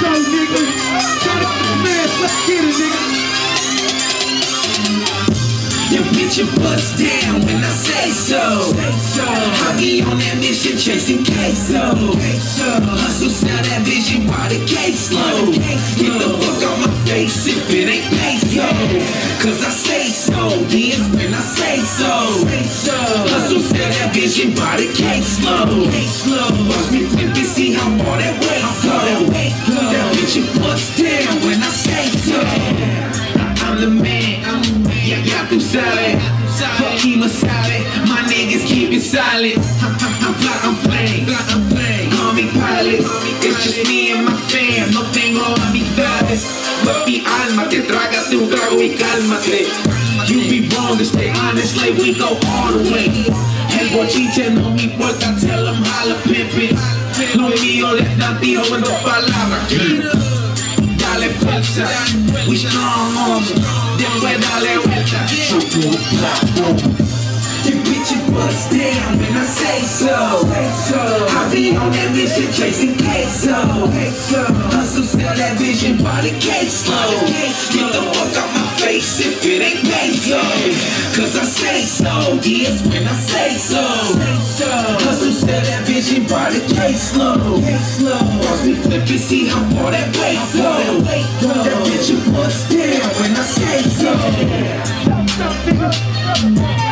so, nigga. Shout out to man, let's get it, nigga. Your you bust down when I say so. I be on that mission chasing queso. Hustle, sell that vision by the caseload. Get the fuck out my face if it ain't peso. Cause I say so, this when I say so. Hustle, sell that vision by the caseload. Watch me flip bitch down when I say so. I'm the man, yeah, yeah, tú sabes. Fuck him aside, my niggas keep it silent. I'm, fly, I'm playing. Call me pilot, it's just me and my fam. No tengo amistades, but mi alma te trágate un trago y cálmate. You be wrong to stay honest, like we go all the way. El bochiche no me importa, tell them holla pimpin'. Lo mío les da tiro en dos palabras. Fuerza, we strong on Después dale vuelta. You bitch it bust down when I say so. I be on that mission chasing queso. Hustle, sell that vision by the caseload. Get the fuck out my face if it ain't peso. Cause I say so, yes when I say so. Hustle, sell that vision by the caseload. Watch me flip and see how far that weight go. That bitch you